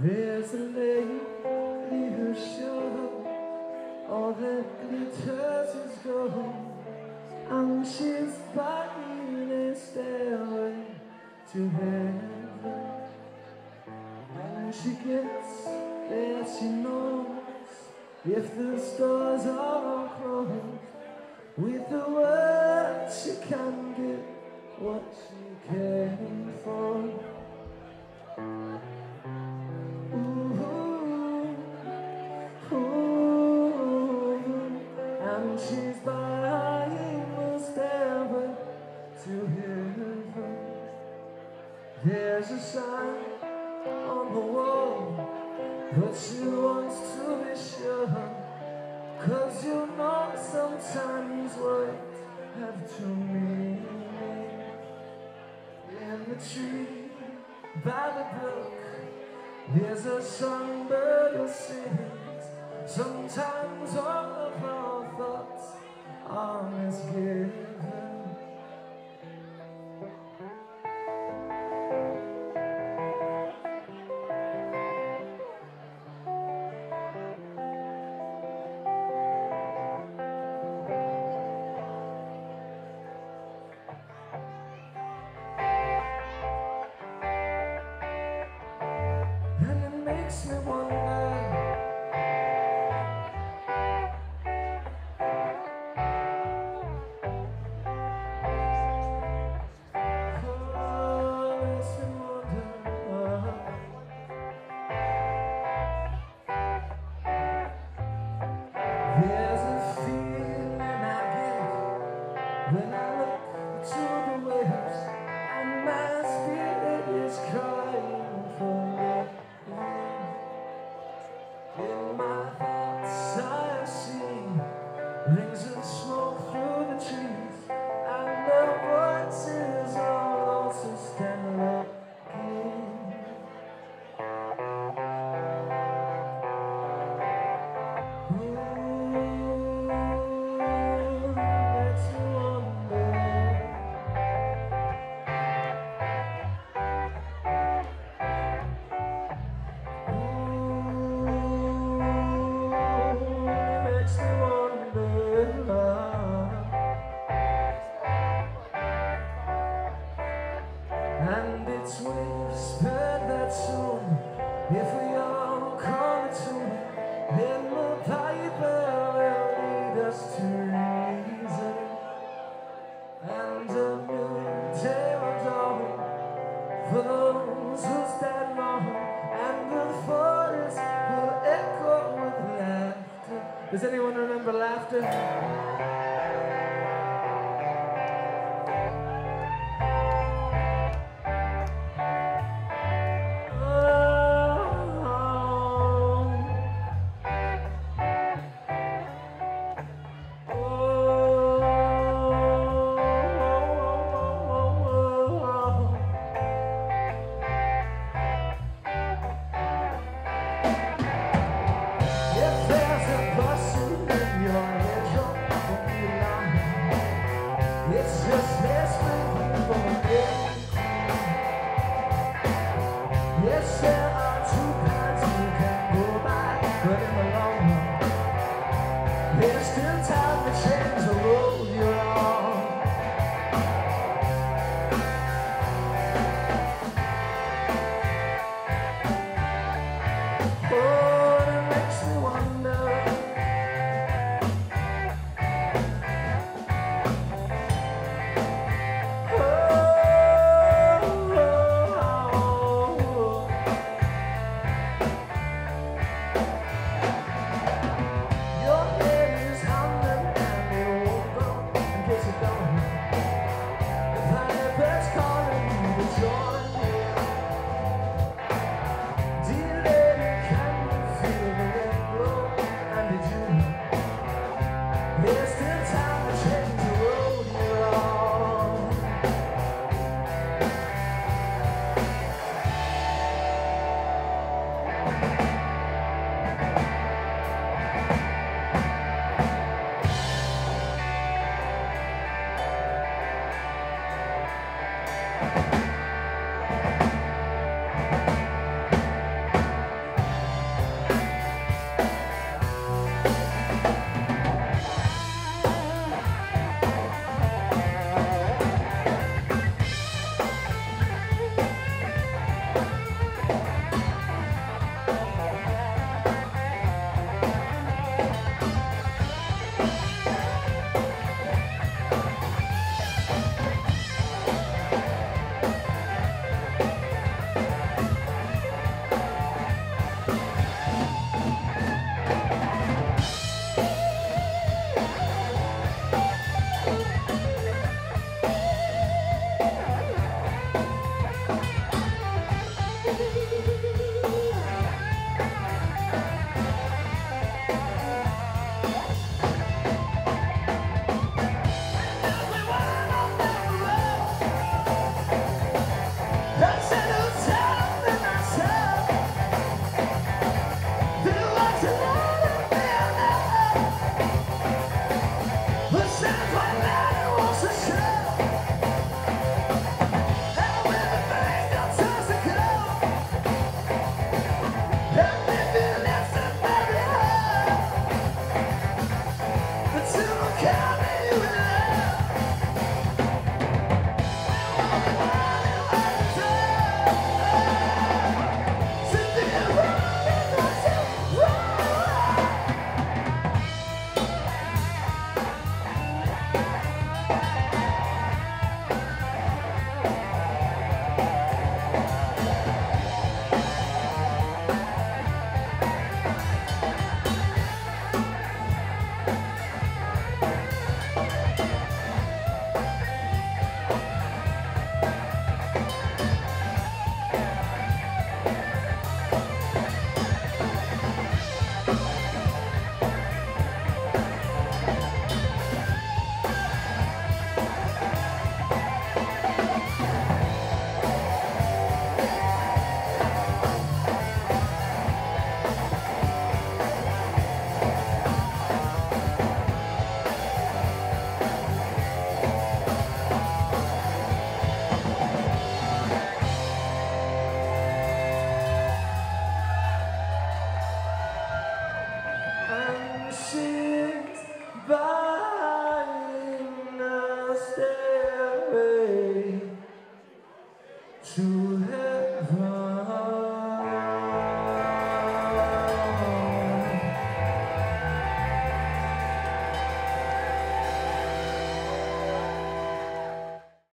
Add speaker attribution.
Speaker 1: There's a lady who's sure all that glitters is gold, and she's buying a stairway to heaven. When she gets there, she knows if the stars are all closed. With the word, she can get what she came There's a sign on the wall, but she wants to be sure. Cause you know sometimes words have two meanings. In the tree, by the brook, there's a songbird who sings. Sometimes all of our thoughts are misgiven. Makes if we all it soon, then the piper will lead us to reason. And a new day will dawn for those who stand wrong, and the forest will echo with laughter. Does anyone remember laughter? If